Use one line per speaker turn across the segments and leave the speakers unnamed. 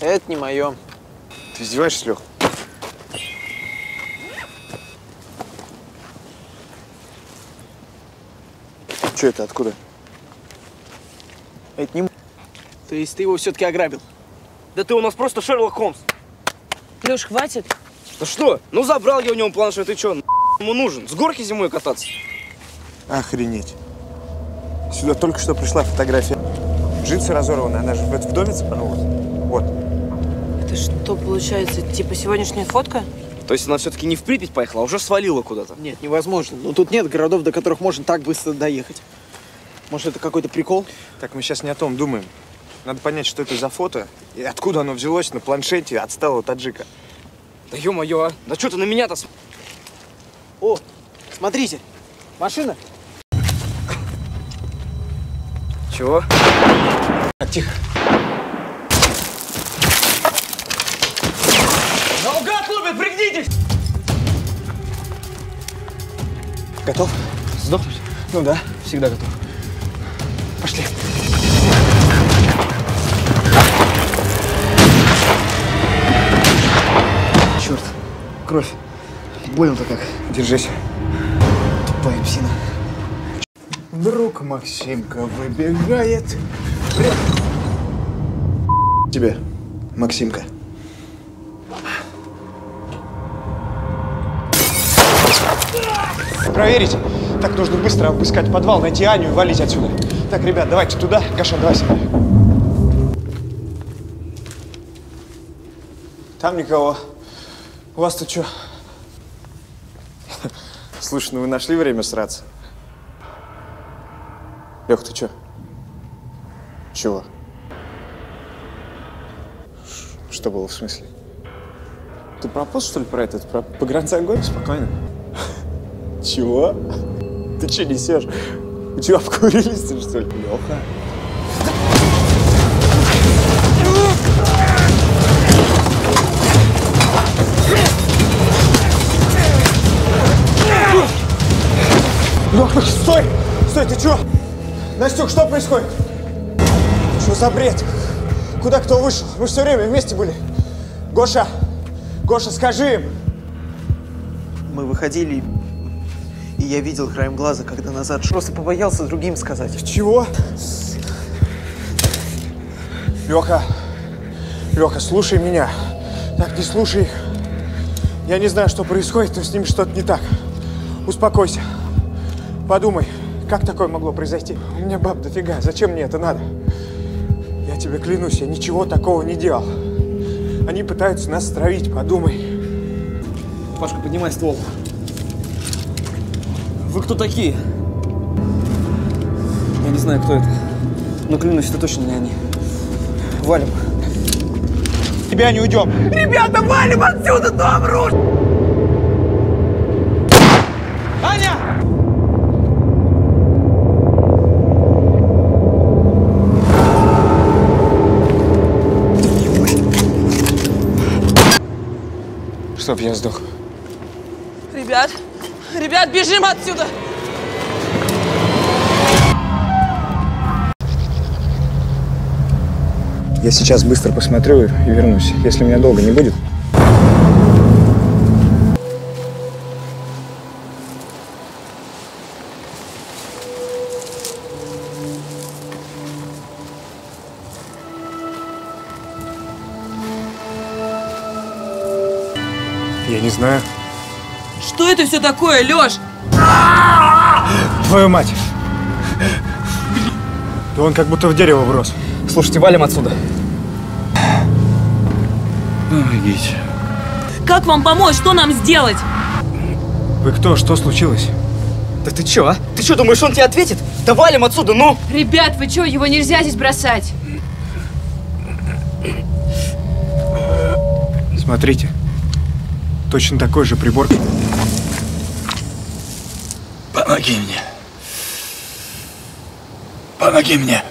Это не мое.
Ты издеваешься, Лех? Че это, откуда?
Это не То есть ты его все-таки ограбил?
Да ты у нас просто Шерлок Холмс.
Леш, хватит.
Да что? Ну забрал я у него планшет, и что? Ему нужен? С горки зимой кататься?
Охренеть. Сюда только что пришла фотография. Джинсы разорваны, она же в, в доме цепанулась. Вот.
Это что, получается, типа сегодняшняя фотка?
То есть она все-таки не в Припять поехала, а уже свалила куда-то.
Нет, невозможно. Ну тут нет городов, до которых можно так быстро доехать. Может, это какой-то прикол?
Так, мы сейчас не о том думаем. Надо понять, что это за фото и откуда оно взялось на планшете отсталого таджика.
Да ё-моё, а. Да что ты на меня-то см-
О, смотрите, машина.
Чего?
Так, тихо.
Лупит, пригнитесь!
Готов?
Сдохнуть?
Ну да.
Всегда готов.
Пошли.
Черт, кровь. Больно-то как.
Держись.
Тупая псина.
Вдруг Максимка выбегает. Тебе, Максимка. Проверить. Так, нужно быстро обыскать подвал, найти Аню и валить отсюда. Так, ребят, давайте туда. Гаша, давай мной. Там никого. У вас тут что? Слушай, ну вы нашли время сраться? Лех, ты чё? Чего? Что было в смысле? Ты пропал, что ли, про этот? Про погранца огонь? Спокойно. Чего? Ты что несешь? У тебя обкурились, ты, что ли? Леха. Леха, стой! Стой, ты чё? Настюк, что происходит? Что за бред? Куда кто вышел? Мы все время вместе были. Гоша! Гоша, скажи им!
Мы выходили, и я видел краем глаза, когда назад шел. Просто побоялся другим сказать.
Чего? Леха, Леха, слушай меня. Так, не слушай их. Я не знаю, что происходит, но с ними что-то не так. Успокойся. Подумай, как такое могло произойти? У меня баб дофига, зачем мне это надо? Я тебе клянусь, я ничего такого не делал. Они пытаются нас стравить, подумай.
Пашка, поднимай ствол. Вы кто такие? Я не знаю, кто это. Но клянусь, это точно не они. Валим.
Тебя не уйдем.
Ребята, валим отсюда, дом рушит! Аня!
Чтоб я сдох.
Ребят, ребят, бежим отсюда!
Я сейчас быстро посмотрю и вернусь. Если меня долго не будет. Я не знаю.
Что это все такое, Леш?
Твою мать! Да он как будто в дерево врос.
Слушайте, валим отсюда.
Помогите.
Как вам помочь? Что нам сделать?
Вы кто? Что случилось?
Да ты чё, а? Ты чё, думаешь, он тебе ответит? Да валим отсюда, ну!
Ребят, вы чё, его нельзя здесь бросать?
Смотрите. Точно такой же прибор.
Помоги мне. Помоги мне.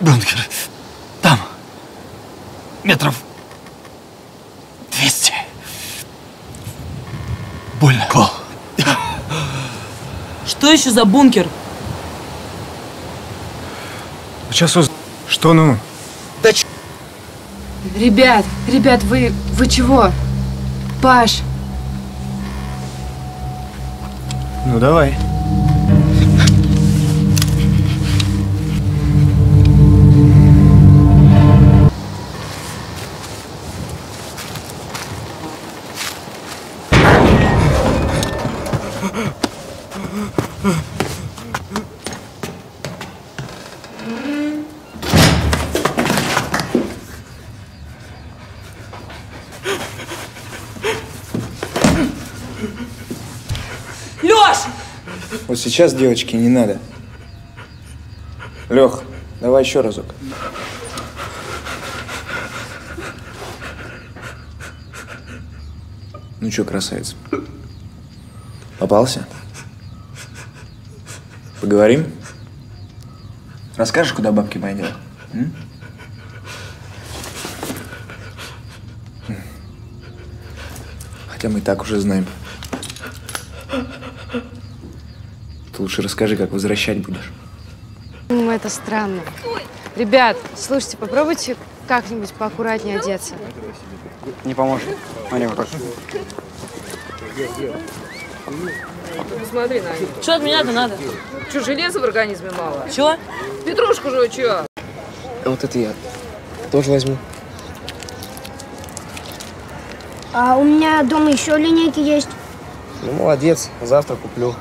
Бункер. Там. Метров 200. Больно. Пол.
Что еще за бункер?
Сейчас уз... Что ну?
Да ч...
Ребят, ребят, вы... Вы чего? Паш,
Ну, давай.
Лёш!
Вот сейчас, девочки, не надо. Лех, давай еще разок. Ну что, красавец? Попался? Поговорим? Расскажешь, куда бабки мои? М. Хотя мы и так уже знаем. Ты лучше расскажи, как возвращать будешь.
Ну, это странно. Ребят, слушайте, попробуйте как-нибудь поаккуратнее одеться.
Не поможет. Смотри, какой.
Посмотри на них.
Что от меня-то надо?
Что, железа в организме мало?
Чего?
Петрушку же, чё?
Вот это я. Тоже возьму.
А у меня дома еще линейки есть.
Ну, молодец. Завтра куплю.